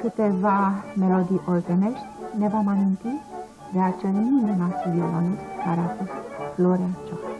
câteva melodii oltenești ne vom aminti de acel minunat violonist care a fost Florea Cioc.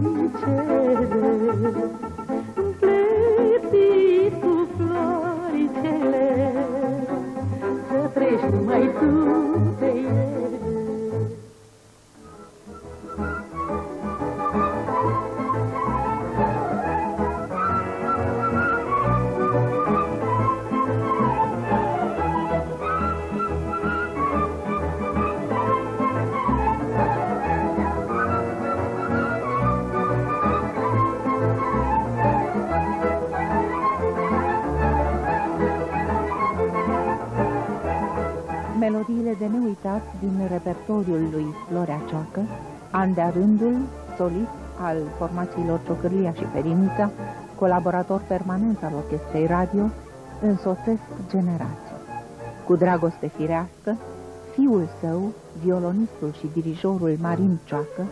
चले din repertoriul lui Florea Cioacă, an de rândul, solist al formațiilor Ciocârlia și Perinița, colaborator permanent al Orchestrei Radio, însoțesc generații. Cu dragoste firească, fiul său, violonistul și dirijorul Marin Cioacă,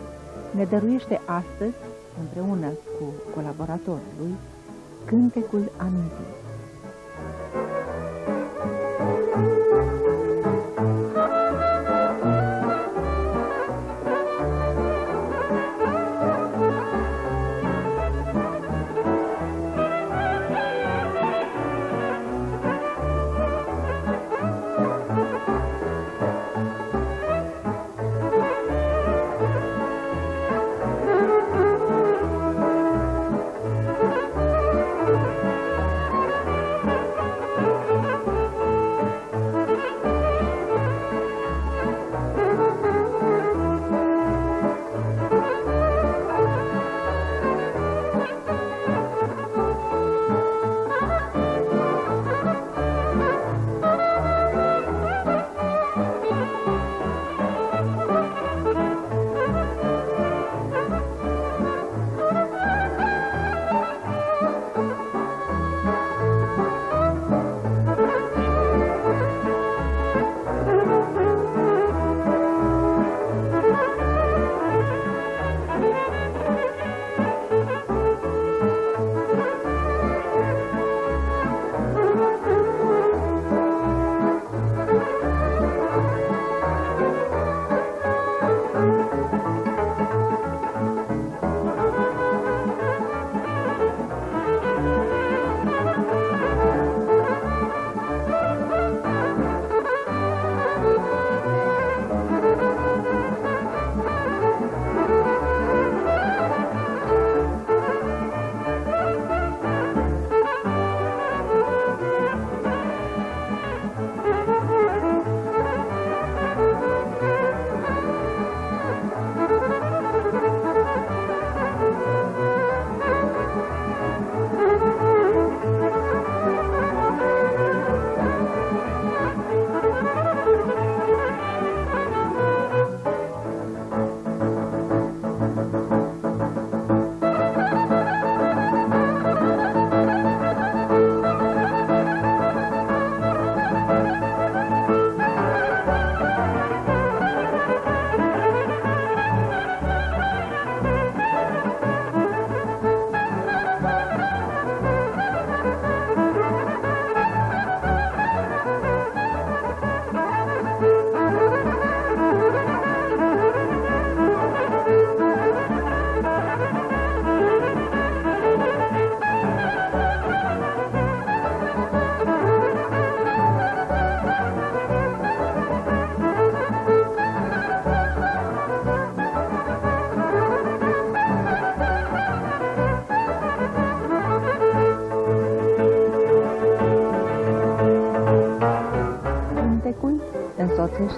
ne dăruiește astăzi, împreună cu colaboratorul lui, cântecul amintit.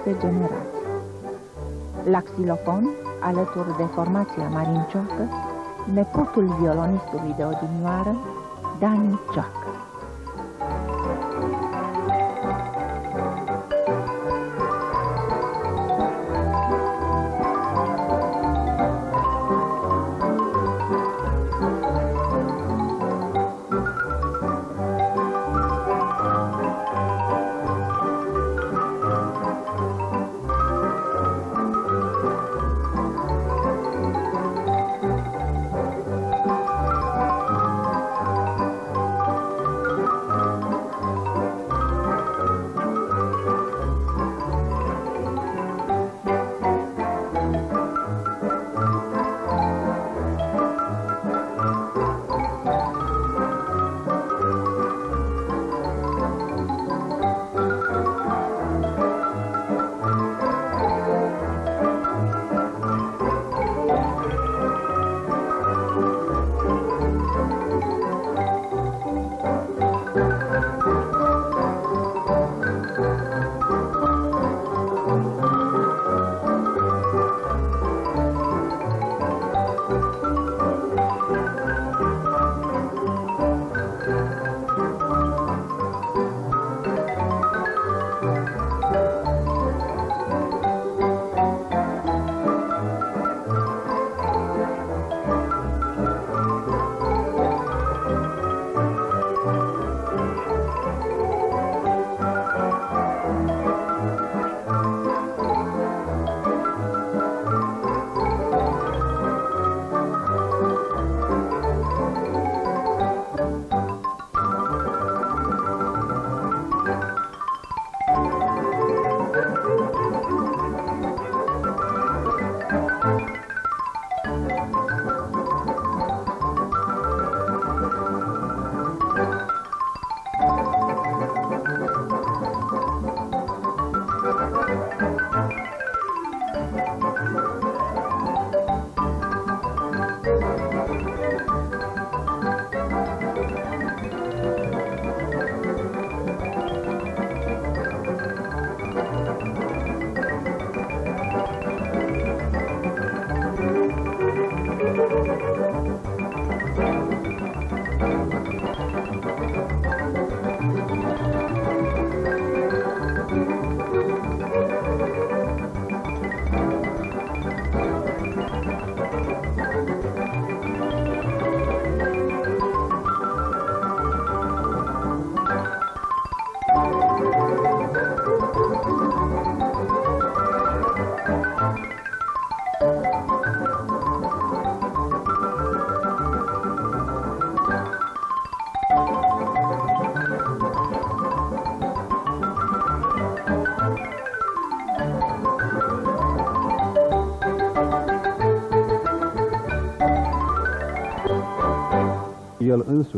Însoțește generații. La xilofon, alături de formația marincioacă, nepotul violonistului de odinioară, Dani Cioacă.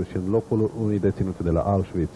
El însuși în locul unui deținut de la Auschwitz.